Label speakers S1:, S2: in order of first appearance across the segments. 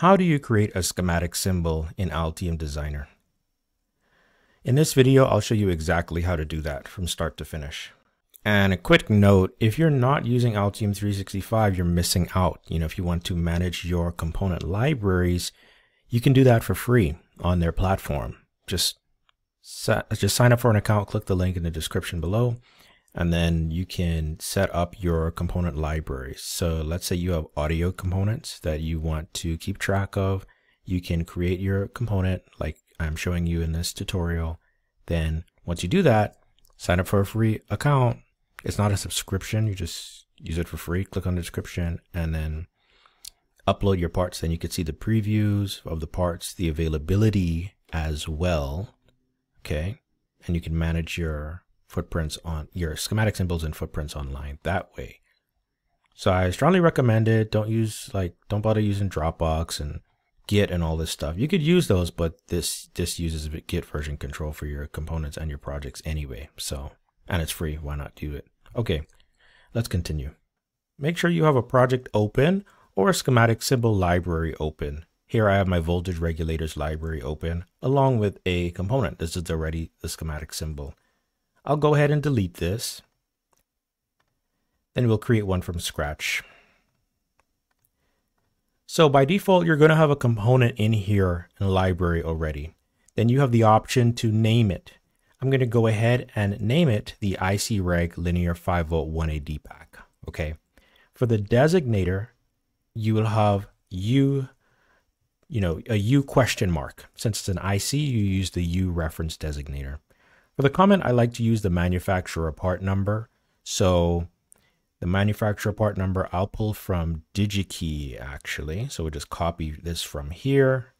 S1: How do you create a schematic symbol in Altium Designer? In this video, I'll show you exactly how to do that from start to finish. And a quick note, if you're not using Altium 365, you're missing out. You know, if you want to manage your component libraries, you can do that for free on their platform. Just, just sign up for an account, click the link in the description below, and then you can set up your component libraries. So let's say you have audio components that you want to keep track of. You can create your component like I'm showing you in this tutorial. Then once you do that, sign up for a free account. It's not a subscription. You just use it for free. Click on the description and then upload your parts. Then you can see the previews of the parts, the availability as well. Okay. And you can manage your footprints on your schematic symbols and footprints online that way. So I strongly recommend it. Don't use like don't bother using Dropbox and Git and all this stuff. You could use those, but this this uses Git version control for your components and your projects anyway. So and it's free. Why not do it? Okay, let's continue. Make sure you have a project open or a schematic symbol library open. Here I have my voltage regulators library open along with a component. This is already the schematic symbol. I'll go ahead and delete this. Then we'll create one from scratch. So by default, you're going to have a component in here in the library already. Then you have the option to name it. I'm going to go ahead and name it the IC Reg Linear 5 volt 1A DPAK. Okay. For the designator, you will have U, you know, a U question mark. Since it's an IC, you use the U reference designator. For the comment, I like to use the manufacturer part number. So the manufacturer part number I'll pull from DigiKey actually. So we'll just copy this from here.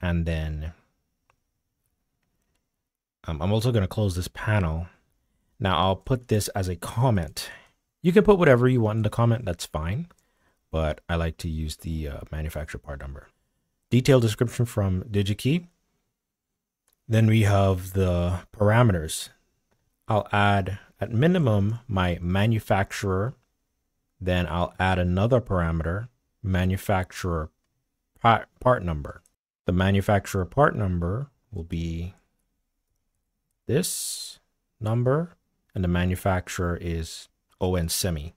S1: And then um, I'm also going to close this panel. Now I'll put this as a comment. You can put whatever you want in the comment, that's fine. But I like to use the uh, manufacturer part number. Detailed description from DigiKey. Then we have the parameters. I'll add at minimum my manufacturer. Then I'll add another parameter, manufacturer part, number. The manufacturer part number will be this number, and the manufacturer is ON Semi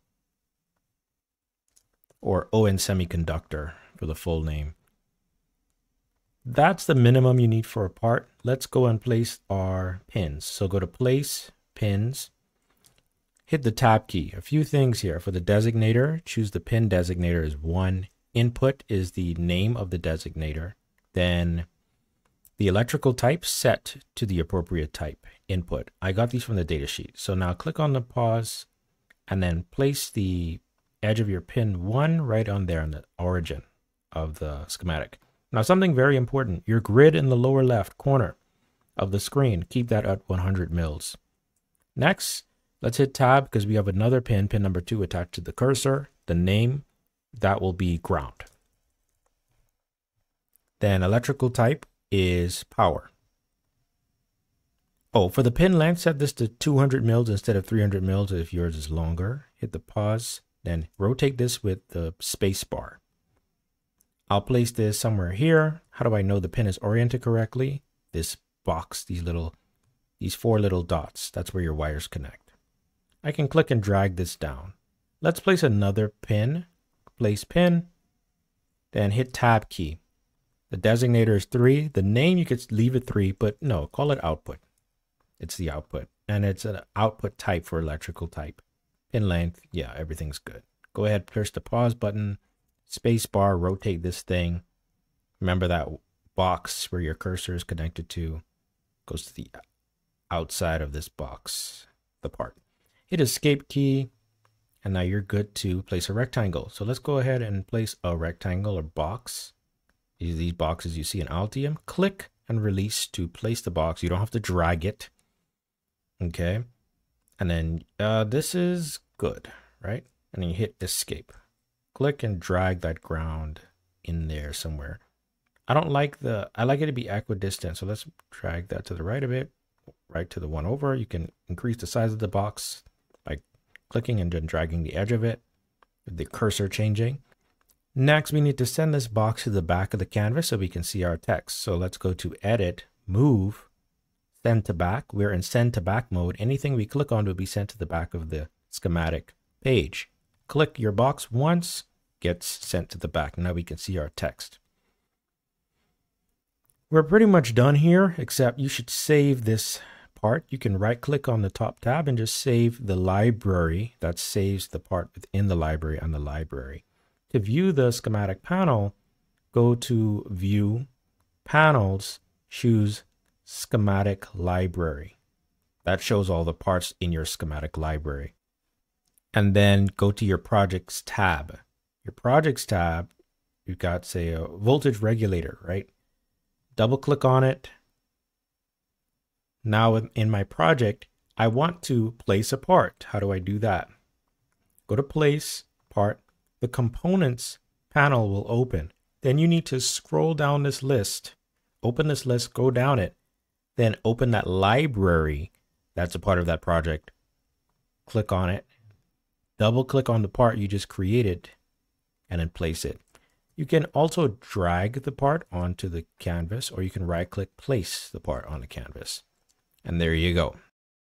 S1: or ON Semiconductor for the full name. That's the minimum you need for a part. Let's go and place our pins. So go to place, pins, hit the tab key. A few things here. For the designator, choose the pin designator as one. Input is the name of the designator. Then the electrical type set to the appropriate type input. I got these from the datasheet. So now click on the pause and then place the edge of your pin one right on there on the origin of the schematic. Now something very important, your grid in the lower left corner of the screen, keep that at 100 mils. Next, let's hit tab because we have another pin, pin number two attached to the cursor. The name, that will be ground. Then electrical type is power. Oh, for the pin length, set this to 200 mils instead of 300 mils if yours is longer. Hit the pause, then rotate this with the space bar. I'll place this somewhere here. How do I know the pin is oriented correctly? This box, these little, these four little dots, that's where your wires connect. I can click and drag this down. Let's place another pin, place pin, then hit tab key. The designator is three. The name, you could leave it three, but no, call it output. It's the output. And it's an output type for electrical type. Pin length, yeah, everything's good. Go ahead, press the pause button space bar, rotate this thing. Remember that box where your cursor is connected to goes to the outside of this box, the part. Hit escape key, and now you're good to place a rectangle. So let's go ahead and place a rectangle or box. These, these boxes you see in Altium. Click and release to place the box. You don't have to drag it. Okay. And then uh, this is good, right? And then you hit escape click and drag that ground in there somewhere. I don't like the, I like it to be equidistant. So let's drag that to the right a bit, right to the one over. You can increase the size of the box by clicking and then dragging the edge of it, with the cursor changing. Next, we need to send this box to the back of the canvas so we can see our text. So let's go to Edit, Move, Send to Back. We're in Send to Back mode. Anything we click on will be sent to the back of the schematic page. Click your box once, gets sent to the back. Now we can see our text. We're pretty much done here, except you should save this part. You can right click on the top tab and just save the library. That saves the part within the library on the library. To view the schematic panel, go to View, Panels, choose Schematic Library. That shows all the parts in your schematic library. And then go to your Projects tab. Your Projects tab, you've got, say, a voltage regulator, right? Double click on it. Now in my project, I want to place a part. How do I do that? Go to Place, Part, the components panel will open. Then you need to scroll down this list, open this list, go down it, then open that library that's a part of that project. Click on it, double click on the part you just created, and then place it. You can also drag the part onto the canvas or you can right click place the part on the canvas. And there you go.